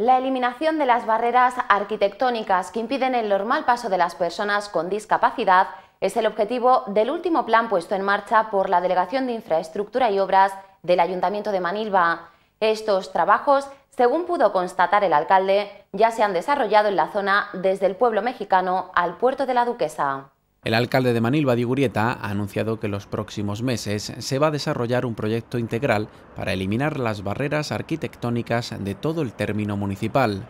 La eliminación de las barreras arquitectónicas que impiden el normal paso de las personas con discapacidad es el objetivo del último plan puesto en marcha por la Delegación de Infraestructura y Obras del Ayuntamiento de Manilva. Estos trabajos, según pudo constatar el alcalde, ya se han desarrollado en la zona desde el pueblo mexicano al puerto de la Duquesa. El alcalde de Manilva, Digurieta, ha anunciado que en los próximos meses se va a desarrollar un proyecto integral para eliminar las barreras arquitectónicas de todo el término municipal.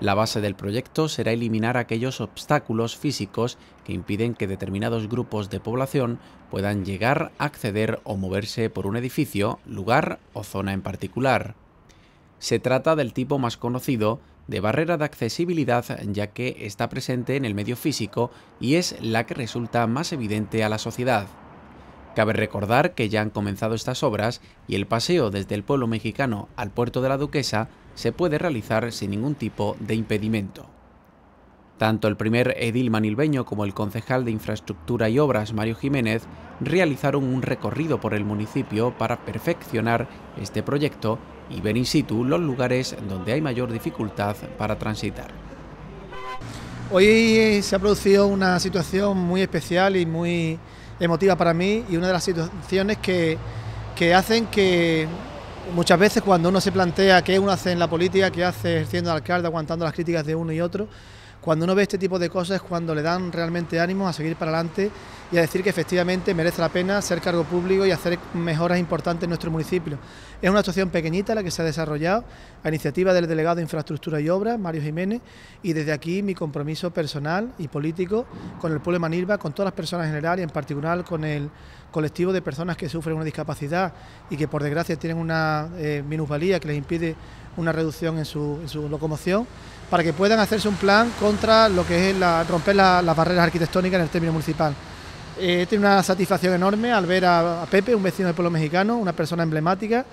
La base del proyecto será eliminar aquellos obstáculos físicos que impiden que determinados grupos de población puedan llegar, acceder o moverse por un edificio, lugar o zona en particular. Se trata del tipo más conocido de barrera de accesibilidad ya que está presente en el medio físico y es la que resulta más evidente a la sociedad. Cabe recordar que ya han comenzado estas obras y el paseo desde el pueblo mexicano al puerto de la Duquesa se puede realizar sin ningún tipo de impedimento. Tanto el primer edil manilbeño como el concejal de Infraestructura y Obras, Mario Jiménez, realizaron un recorrido por el municipio para perfeccionar este proyecto y ver in situ los lugares donde hay mayor dificultad para transitar. Hoy se ha producido una situación muy especial y muy emotiva para mí y una de las situaciones que, que hacen que muchas veces cuando uno se plantea qué uno hace en la política, qué hace siendo alcalde, aguantando las críticas de uno y otro, cuando uno ve este tipo de cosas es cuando le dan realmente ánimo a seguir para adelante y a decir que efectivamente merece la pena ser cargo público y hacer mejoras importantes en nuestro municipio. Es una situación pequeñita la que se ha desarrollado a iniciativa del delegado de Infraestructura y Obras, Mario Jiménez, y desde aquí mi compromiso personal y político con el pueblo de Manilva, con todas las personas en general y en particular con el colectivo de personas que sufren una discapacidad y que por desgracia tienen una eh, minusvalía que les impide una reducción en su, locomoción, para que puedan hacerse un plan contra lo que es romper las barreras arquitectónicas en el término municipal. Eh, tiene una satisfacción enorme al ver a, Pepe, un vecino del pueblo mexicano, una persona emblemática,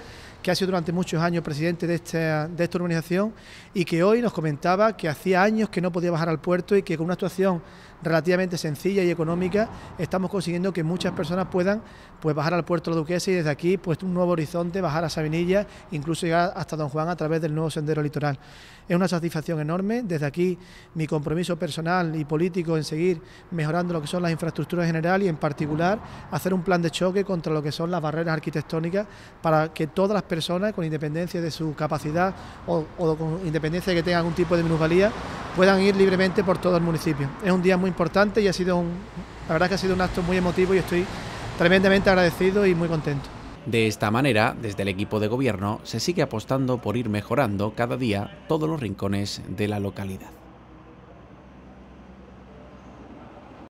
que ha sido durante muchos años presidente de esta, de esta organización y que hoy nos comentaba que hacía años que no podía bajar al puerto y que con una actuación relativamente sencilla y económica estamos consiguiendo que muchas personas puedan pues bajar al puerto de la Duquesa y desde aquí pues un nuevo horizonte, bajar a Sabinilla, incluso llegar hasta Don Juan a través del nuevo sendero litoral. Es una satisfacción enorme, desde aquí mi compromiso personal y político en seguir mejorando lo que son las infraestructuras en general y en particular hacer un plan de choque contra lo que son las barreras arquitectónicas para que todas las personas, con independencia de su capacidad o, con independencia de que tengan algún tipo de minusvalía, puedan ir libremente por todo el municipio. Es un día muy importante y ha sido un, la verdad que ha sido un acto muy emotivo y estoy tremendamente agradecido y muy contento. De esta manera, desde el equipo de gobierno se sigue apostando por ir mejorando cada día todos los rincones de la localidad.